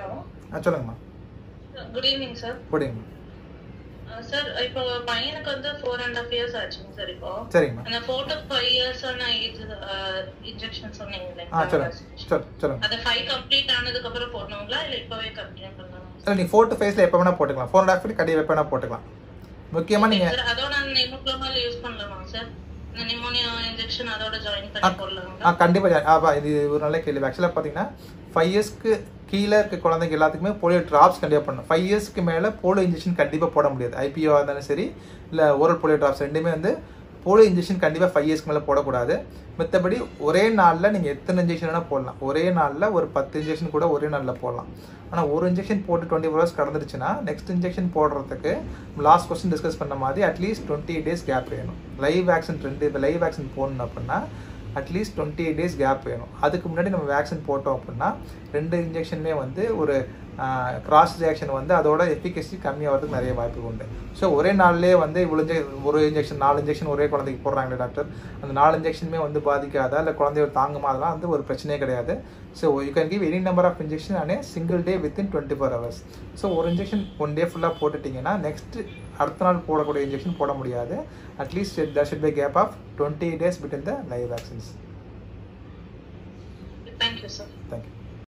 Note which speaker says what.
Speaker 1: Hello.
Speaker 2: ஆ சொல்லுங்கம்மா.
Speaker 1: Good evening sir
Speaker 2: good evening
Speaker 1: sir இப்போ பையனுக்கு வந்து ஃபோர் அண்ட் ஹாஃப் இயர்ஸ் ஆச்சுங்க சார் இப்போ.
Speaker 2: சரிங்கம்மா.
Speaker 1: அந்த four to five years age injection சொன்னீங்க இல்லைங்களா அது ஃபைவ் கம்ப்ளீட் ஆனதுக்கு அப்புறம் போடணுங்களா இல்ல இப்பவே கண்டினியூ பண்ணலாம்
Speaker 2: இல்லை நீங்கள் ஃபோர் டு ஃபைவ்ஸில் எப்போ வேணால் போட்டுக்கலாம். ஃபோர் அண்ட் ஹாஃப் கட்டி எப்போ வேணால் போட்டுக்கலாம். முக்கியமாக நீங்கள்
Speaker 1: அதோட நிமோக்ளோமல் யூஸ் பண்ணலாமா சார் நிமோனியா இன்ஜெக்ஷன் அதோட ஜாயின்
Speaker 2: ஆ
Speaker 1: பண்ணி போடலாங்களா?
Speaker 2: ஆ கண்டிப்பாக இது ஒரு நல்ல கேள்வி. ஆக்சுவலாக பார்த்தீங்கன்னா ஃபைவ் இயர்ஸ்க்கு கீழே இருக்க குழந்தைங்க எல்லாத்துக்குமே போலியோ ட்ராப்ஸ் கண்டிப்பாக பண்ணணும். ஃபைவ் இயர்ஸ்க்கு மேலே போலியோ இன்ஜெக்ஷன் கண்டிப்பாக போட முடியாது. ஐபிஓ இருந்தாலும் சரி இல்லை ஓரல் போலியோ ட்ராப்ஸ் ரெண்டுமே வந்து போலியோ இன்ஜெக்ஷன் கண்டிப்பாக ஃபைவ் இயர்ஸ்க்கு மேலே போடக்கூடாது. மற்றபடி ஒரே நாளில் நீங்கள் எத்தனை இன்ஜெக்ஷன் வேணால் போடலாம். ஒரே நாளில் ஒரு பத்து இன்ஜெக்ஷன் கூட ஒரே நாளில் போடலாம். ஆனால் ஒரு இன்ஜெக்ஷன் போட்டு டுவெண்ட்டி ஃபோர் ஹவர்ஸ் கடந்துருச்சுன்னா நெக்ஸ்ட் இன்ஜெக்ஷன் போடுறதுக்கு லாஸ்ட் கொஸ்டின் டிஸ்கஸ் பண்ண மாதிரி at least twenty days gap வேணும். லைவ் வேக்சின் ரெண்டு இப்போ லைவ் வேக்சின் போடணும் அப்படின்னா at least twenty eight days gap வேணும். அதுக்கு முன்னாடி நம்ம வேக்சின் போட்டோம் அப்படின்னா ரெண்டு இன்ஜெக்ஷனுமே வந்து ஒரு கிராஸ் ரியாக்ஷன் வந்து அதோட எஃபிகசி கம்மியாகிறதுக்கு நிறைய வாய்ப்பு உண்டு. ஸோ ஒரே நாள்லேயே வந்து இவ்வளோ ஒரு இன்ஜெக்ஷன் நாலு இன்ஜெக்ஷன் ஒரே குழந்தைக்கு போடுறாங்களே டாக்டர் அந்த நாலு இன்ஜெக்ஷனுமே வந்து பாதிக்காதா? இல்லை குழந்தைய தாங்குமா? அதெல்லாம் வந்து ஒரு பிரச்சனையே கிடையாது. So you can give any number of injection on a single day within twenty four hours so ஒரு இன்ஜெக்ஷன் ஒன் டே ஃபுல்லாக போட்டுட்டிங்கன்னா நெக்ஸ்ட் அடுத்த நாள் போடக்கூடிய இன்ஜெக்ஷன் போட முடியாது. At least should be a gap of twenty days between the live vaccines.
Speaker 1: Thank you sir
Speaker 2: thank you